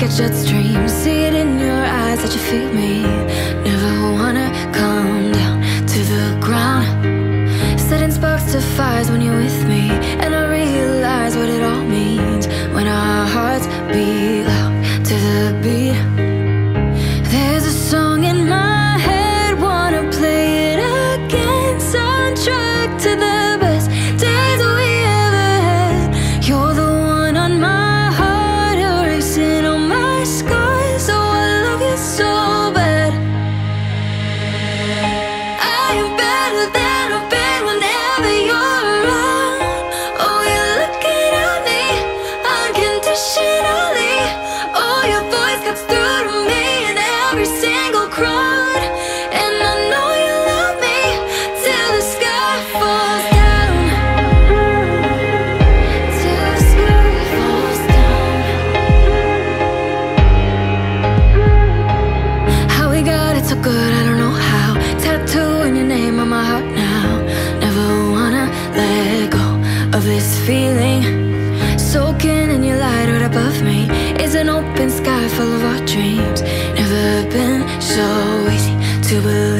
dream. See it in your eyes that you feel me. Never wanna come down to the ground. Setting sparks to fires when you're with me. And I realize what it all means when our hearts beat. dreams. Never been so easy to believe.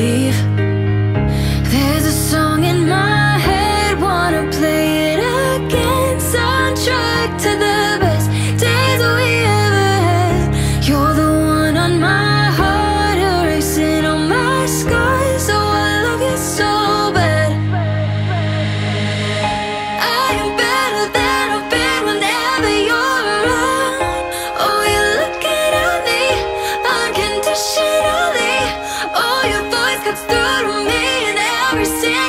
for sale.